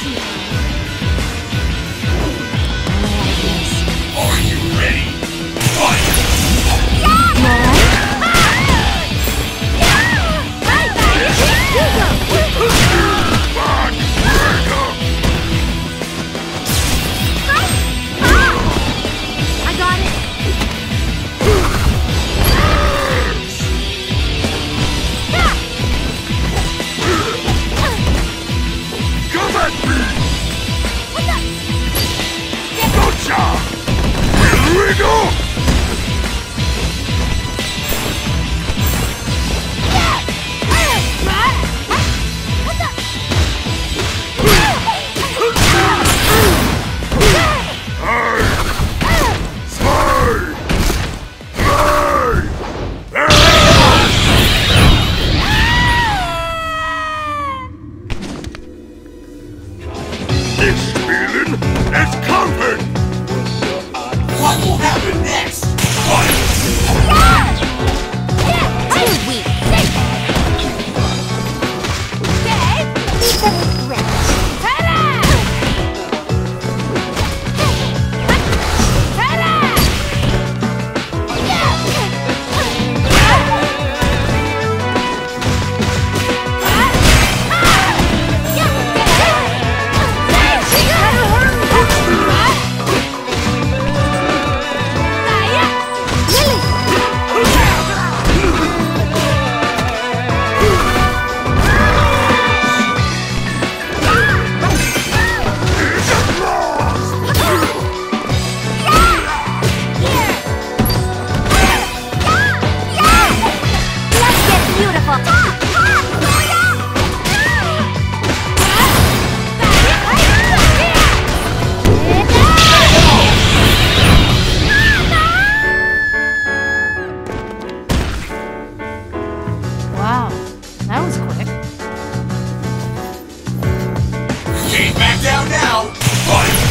Shoot. Go. Back down now. Fight!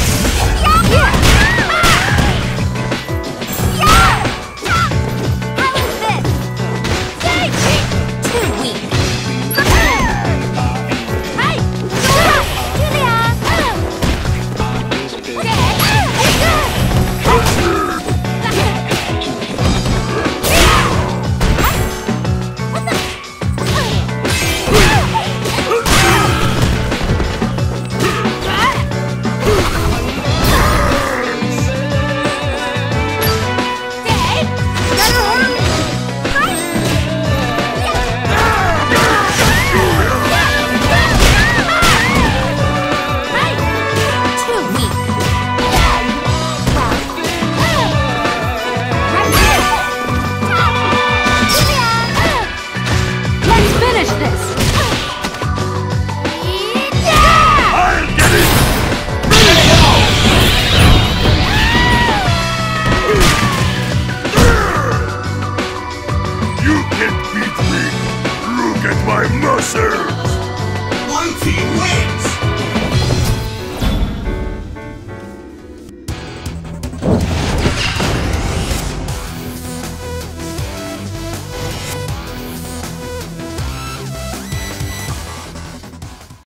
serve.